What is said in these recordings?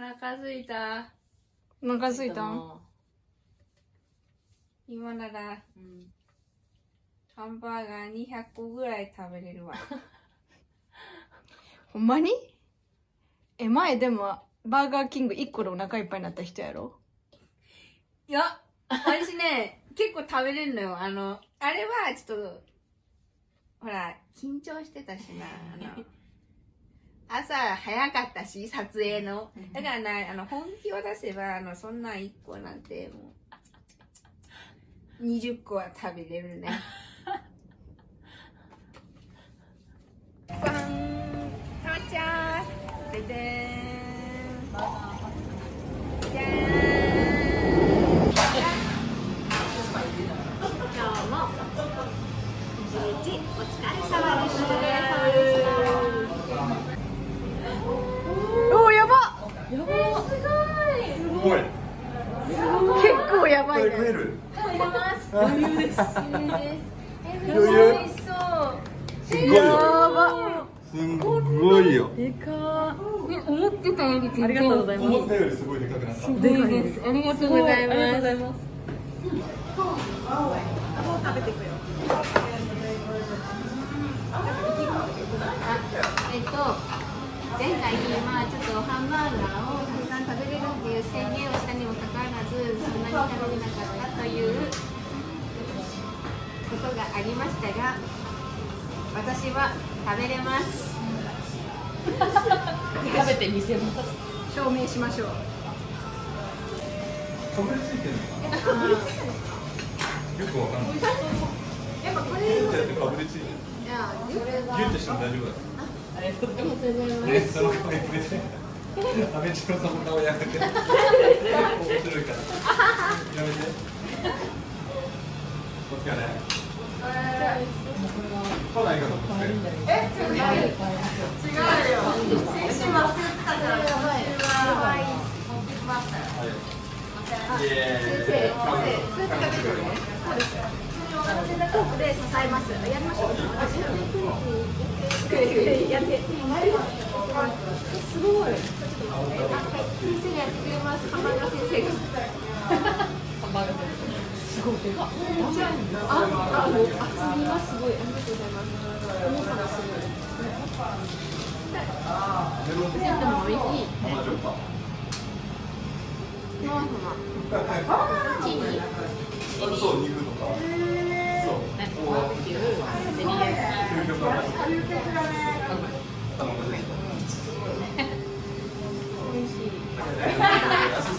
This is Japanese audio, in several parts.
お腹すいた。お腹すいた？ん今ならうんハンバーガー200個ぐらい食べれるわ。ほんまに？え前でもバーガーキング1個でお腹いっぱいになった人やろ？いや私ね 結構食べれるのよ。あのあれはちょっとほら緊張してたしなあの朝早かったし撮影の。だからなあの本気を出せばあのそんな1個なんてもう20個は食べれるね。バンたまちゃんででーんじゃーん。今日も一日お疲れ様でしたおおやばすごい。結構やばこいねれ食える。余裕です。余裕美味しそう。すごいよ。やば。すんごいよ。でか思ってたよりありがとうございます。思ったよりすごいでかくなったす。ごいですありがとうございます。ありがとうございます。えっと、前回、まあ、ちょっとハンバーガーをっていう宣言をしたにもかかわらず、そんなに食べれなかったということがありましたが、私は食べれます。食べてみせます。証明しましょう。かぶりついてるのかな。よくわかんないやっぱこれ、かぶりついてる。いや、ギュッてしても大丈夫だ。ありがとうございますね、その顔やめて。アメチコの顔やめて。面白いから。やめて。お疲れ。来ないかと思って。はい。イエーイ。先生、フォークで支えますやりましょうやって。すごい生がやってくれます浜田先生が浜田先生すごいあ、あ、厚みがすごいありがとうございます重さがすごいでも美味しい甘じょっぱ。ふわふわチーあそう、肉とか。そう。バーベキュー究極の味。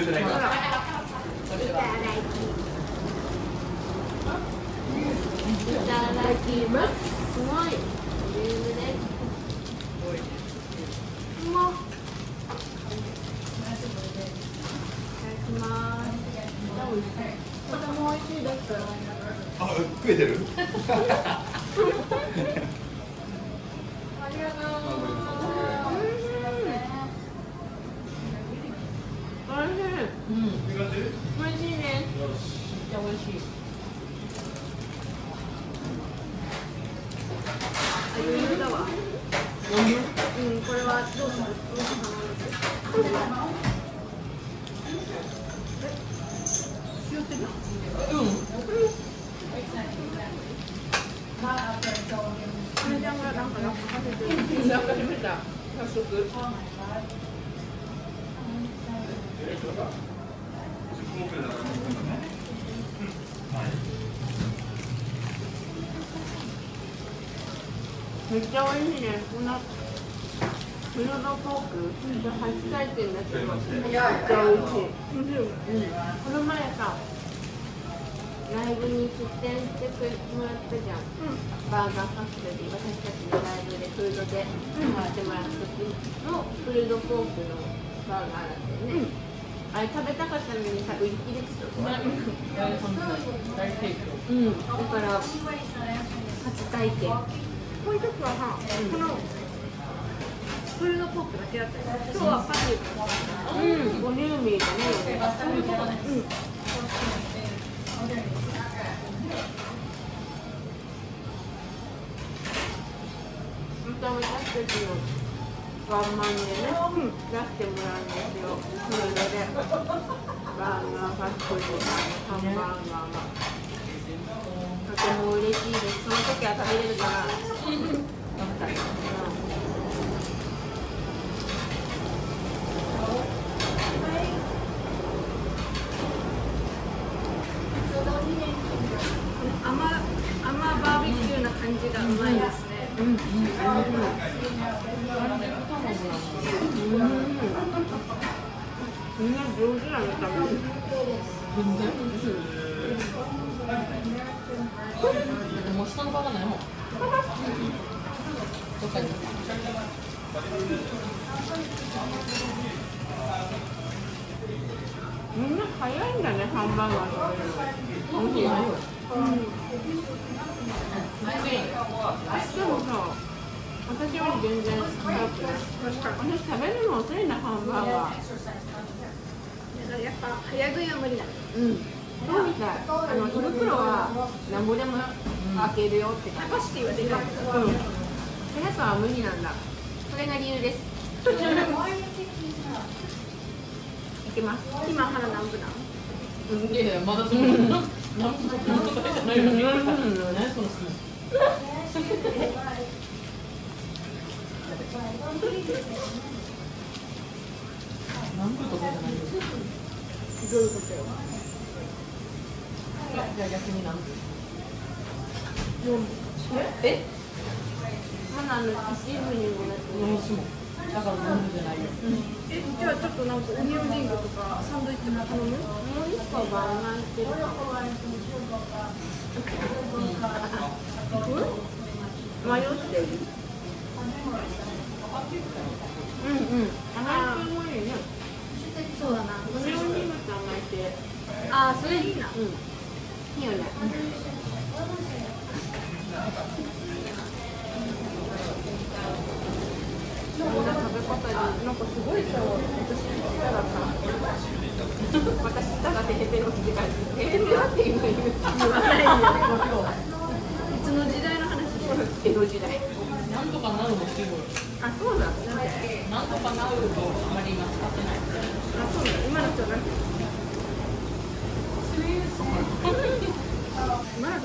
てないから。いただきます。すごい。ボリュームです。うまっ。いただきます。美味しいです。あ、食えてる？ありがとう。おいしい。うん。いい感じ。美味しいです。めっちゃ美味しい。あ、余裕だわ。うん、これはどうする？どうする？めっちゃ美味しいです。このプルドポーク、初体験ですけど、めっちゃ美味しい。うん。この前さ、ライブに出店してくれもらったじゃん。バーガーファクトリー、私たちのライブでフードで回ってもらった時のプルドポークのバーガーだったよね。あれ食べたかったのにさ、売り切れてた。うん。だから、初体験。こういう時はさ、このフルドポークだけだったよ。今日はパティ。うん、ボリューミーだね。そういうことね。うん。また私たちのワンマンでね、出してもらうんですよフードでバーガーファストリードハンバーガーがとても嬉しいですその時は食べれるからみん。な上手なの食べるもう下の場がないもん。どっかに。みん。な早いん。だねハンバーガー食べるの。私より全然早くない私食べるの遅いなハンバーガーやっぱ早食いは無理だうんそうみたいあの胃袋はなんぼでも開けるよって感じパシティはでかいうん。速さは無理なんだ。それが理由ですいけます今腹何分なのいやいや、まだその。なんとか、なんとかじゃないよ。何の質問。何分とかじゃないよ。どういうことよじゃあ逆に何分。え？え？まだあの一部にもなってもうしも。だから何分じゃないよ。えじゃあちょっとなんかオニオンリングとかサンドイッチも頼む？もう一個バーガーしてる迷ってる。うんうん。甘いすごいねそうだな。オニオンリングと甘いってあーそれいいな。うん。いいよね。みんなんかすごいさ私したらさ私したらテヘペロって感じテヘペロって今言う言わないつの時代の話江戸時代なんとかなるのしてる。あそうなんあ。そうなん今だと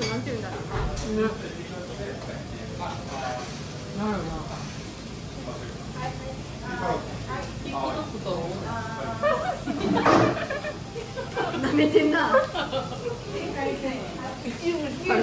なんて言うんだろううんなるな。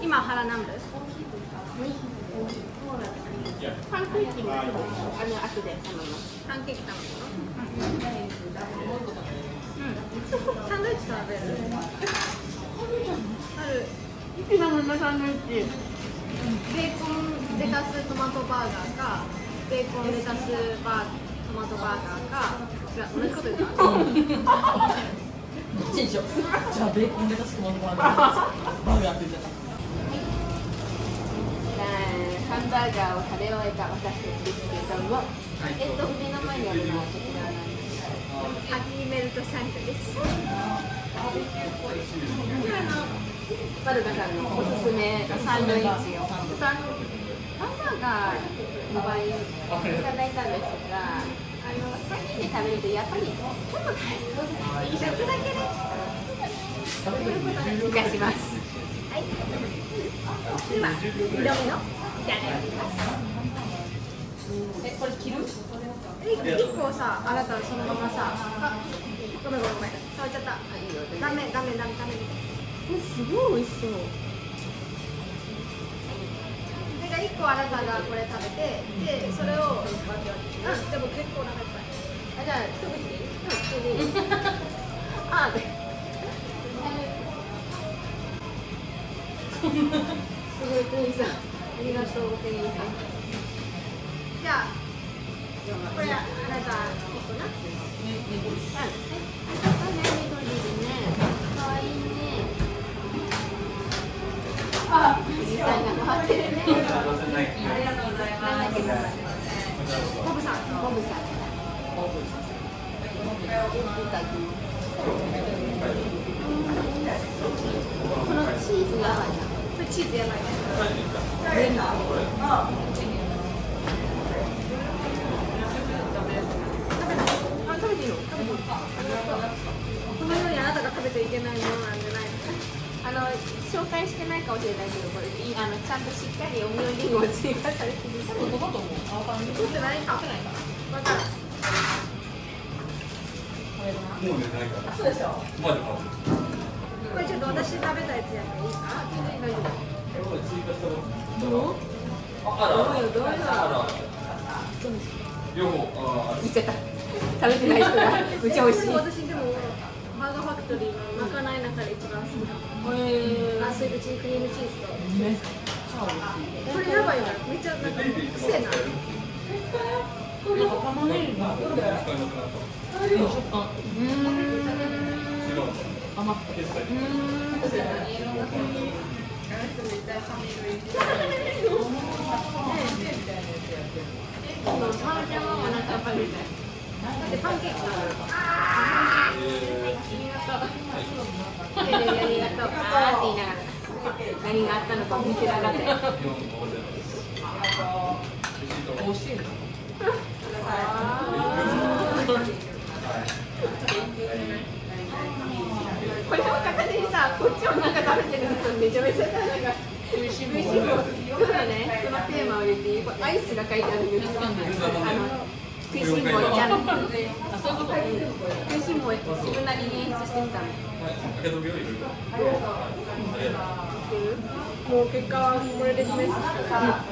今腹何分パンケーキもあの。後で頼むパンケーキ食べるの。サンドイッチ食べるある好きなママサンドイッチベーコンレタストマトバーガーかベーコンレタスバートマトバーガーか違う同じこと言ったどっちにしよう。じゃあ、ベーコンレタストマトバーガー。バーガーって言っちゃった。ハンバーガーを食べ終えた私たちですけれども、はいえっと、目の前にあるのはこちらなんですけどアニメルトサンドですバルカさんのおすすめサンドイッチをーガーの場合いただいたんですがあの3人で食べるとやっぱりちょっとちょっとだけねそういうことにいたします。はい。では2度目のいただきますえ、これ切る。え1個さあなたそのままさあごめんごめんごめん。触っちゃった。ダメダメダメダメ。えすごい美味しそう。それが1個あなたがこれ食べてでそれをうんでも結構お腹いっぱい。あじゃあ一口。でいいうん一口 で。いいあですごい店員さん。ありがとう店員さん。じゃあこのチーズが甘いなこれチーズやばいないいあの紹介してないかもしれないけどこれいいあのちゃんとしっかりおみおりんごを追加されてるどこだと思うあ、わかんない。作ってないかないかな。わからんもうねないから。そうでしょ？まだこれちょっと私食べたやつやからいい？か全然大丈夫どう？あらどう？よどう？よあら両方あ言っちゃった食べてない人がう？ち美味しい私でもバーガーファクトリーのまかない中で一番好きだへあスイートチーズクリームチーズとめっちゃ美これやばいよめっちゃなんか癖な味しい。なん。か玉ねぎが使いなくなった食感うん。違う甘くて。決済パンケーキはお腹いっぱいみたいだってパンケーキがありがとうあーって言いながら何があったのか、これを片手にさこっちをなんか食べてる人めちゃめちゃさなんか美味しい。今日のねこのテーマを言ってい。い。これアイスが書い。てあるんですよあの食い。しん坊ちゃんあ、そうい。うこと。食い。しん坊自分なりに演出してみたのもう結果はこれで示すしか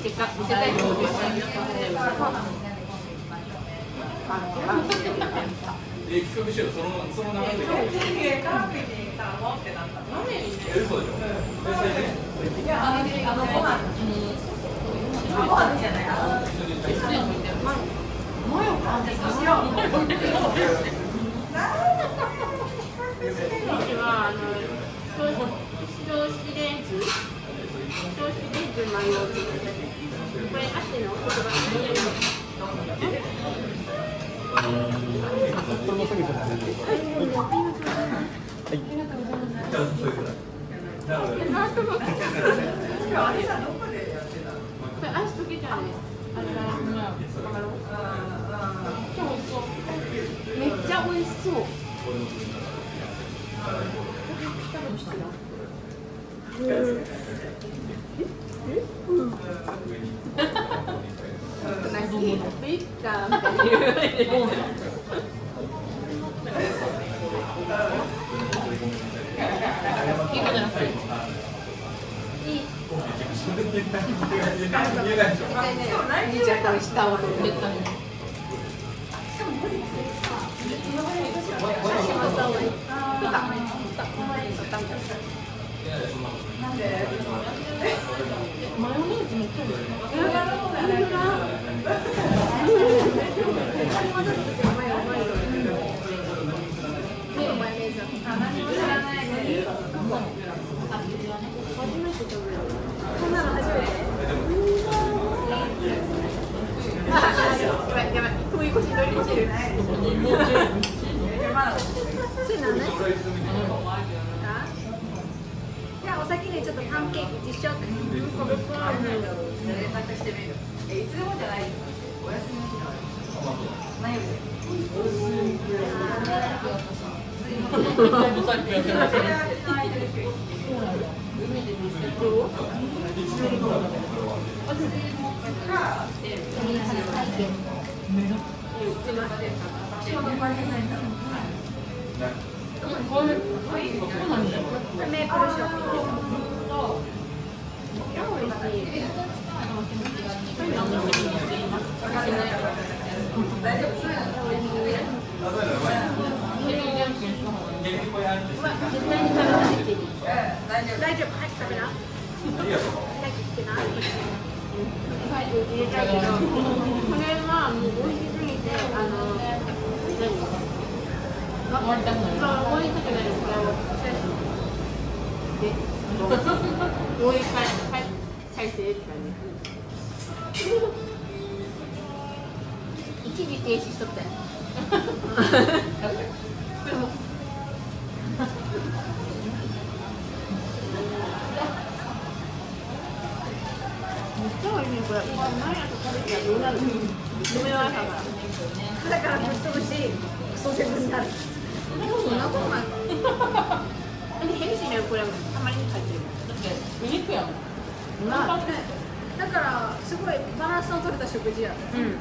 結果見せたいと思いますえ企画しようそのその流れでえ嘘はあの銚子銚子レンズ銚子レンズマヨこれあっての言葉じゃあそういうことだなのでこれうねあれだめっちゃ美味しそうなん。言われてる結構じゃな。いい言えない絶対ね兄ちゃん多分下を取って絶対に。マヨネーズめっちゃ美味しい。こんなの初めてやばいやばい遠い腰取りにしてるそれ何のやつちょっとパンケーキ実食コブコーンさっきやってました。これ、そうなん。だよ。メープルシロップもうするそう終わりたくなるでもう一回はい再生って感じ一時停止しとったよこれ毎朝食べてうなる飲めなさからだからぶっ飛ぶしクソデブになる。そんなことないヘルシーなよこれたまに入ってるだってお肉やもんまあだからすごいバランスの取れた食事やうん。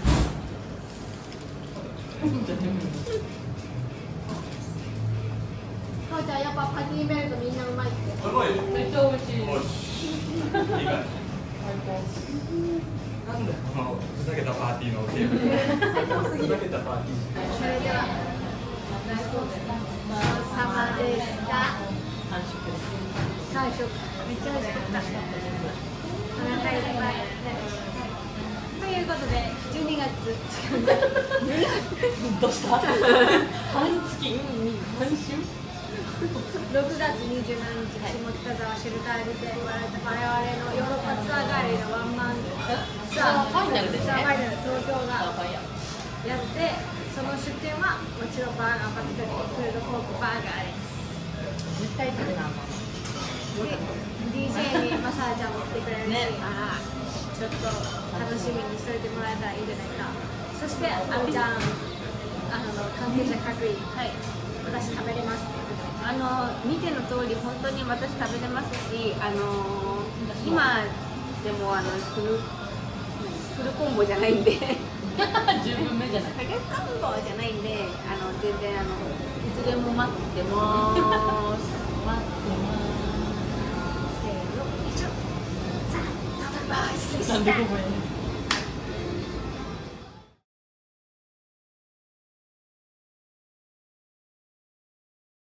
父ちゃん。やっぱパティベルトみん。なうまいってすごいめっちゃ美味しいおしいいか最なん。だよこのふざけたパーティーのテーブルふざけたパーティーそれではごちそうさまでした完食完食めっちゃ美味しかった。お腹いっぱい。ということで12月。どうした半月半週6月27日下北沢シェルターにて我々のヨーロッパツアー帰りのワンマンツアー。ファイナルですね。ファイナル東京がやってその出店はもちろんバーガーパティカリーフードコークバーガーです。絶対食べなあ DJ にマサーちゃんも来てくれるし、ね。ちょっと楽しみにしといてもらえたらいいんじゃないか。そしてあみちゃんあの関係者各位はい。私食べれます？あの見ての通り本当に私食べれますしあの今でもあのフルフルコンボじゃないんで。フ 十分目じゃない。ルコンボじゃないんであの全然あのいつでも待ってますなんでたここやねん